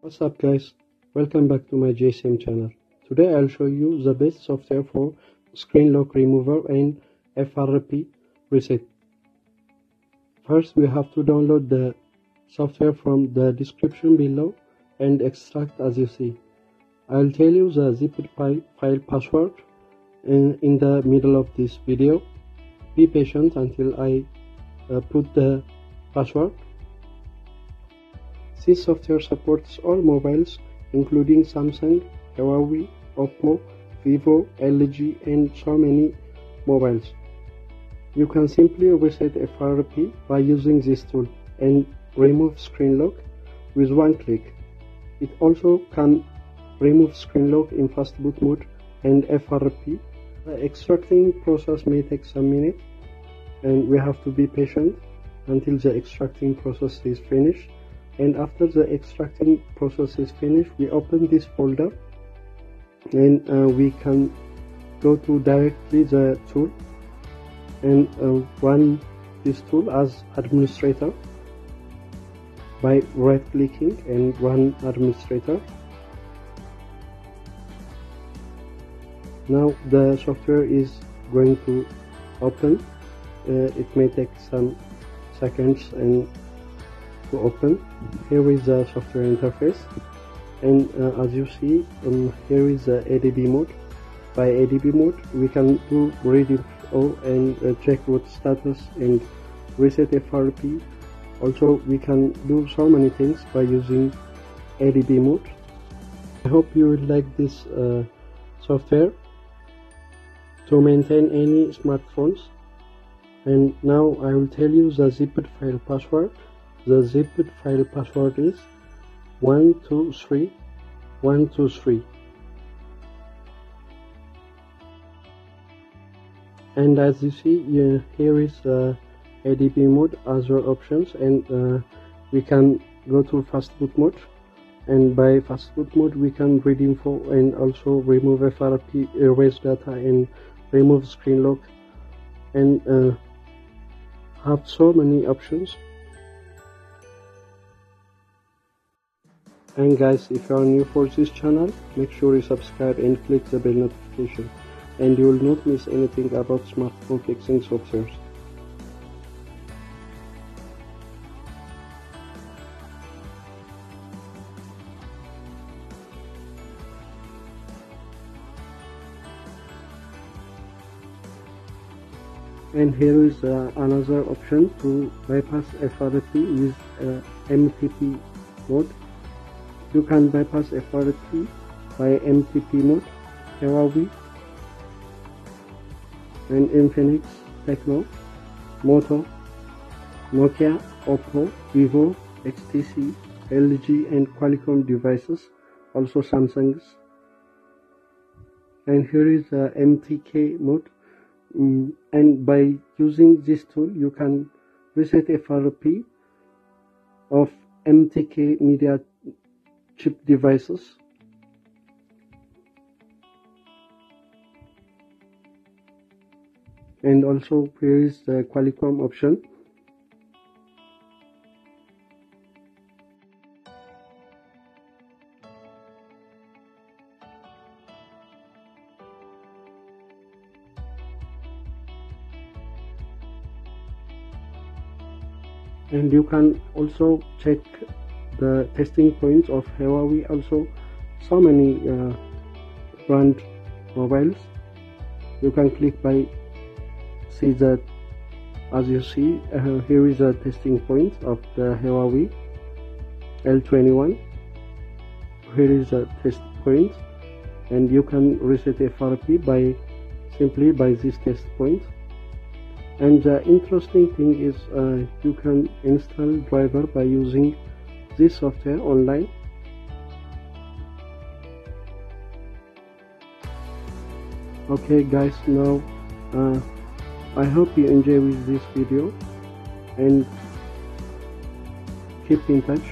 What's up guys, welcome back to my JCM channel. Today I'll show you the best software for screen lock remover and FRP reset. First we have to download the software from the description below and extract as you see. I'll tell you the zipped file password in, in the middle of this video. Be patient until I uh, put the password. This software supports all mobiles including Samsung, Huawei, Oppo, Vivo, LG and so many mobiles. You can simply reset FRP by using this tool and remove screen lock with one click. It also can remove screen lock in fast boot mode and FRP. The extracting process may take some minutes and we have to be patient until the extracting process is finished and after the extracting process is finished we open this folder. And uh, we can go to directly the tool. And uh, run this tool as administrator by right clicking and run administrator. Now the software is going to open. Uh, it may take some seconds and to open. Here is the software interface. And uh, as you see um, here is the ADB mode. By ADB mode we can do read info and uh, check what status and reset FRP also we can do so many things by using ADB mode. I hope you like this uh, software to maintain any smartphones. And now I will tell you the zipped file password the zipped file password is 123 123 and as you see here is uh, ADB mode other options and uh, we can go to fast boot mode. And by fast boot mode we can read info and also remove FRP erase data and remove screen lock. And uh, have so many options and guys if you are new for this channel make sure you subscribe and click the bell notification. And you will not miss anything about smartphone fixing softwares and here is uh, another option to bypass FRP with uh, MTP mode you can bypass FRP by MTP mode Huawei and Infinix Tecno Moto Nokia Oppo Vivo HTC LG and Qualcomm devices also Samsung's. And here is the MTK mode. Mm, and by using this tool you can reset FRP of MTK media chip devices. And also here is the Qualcomm option. And you can also check the testing points of Huawei also. So many uh, brand mobiles. You can click by see that as you see uh, here is a testing point of the Huawei L21 here is a test point and you can reset FRP by simply by this test point. And the interesting thing is uh, you can install driver by using this software online. Okay guys now uh, I hope you enjoy with this video and keep in touch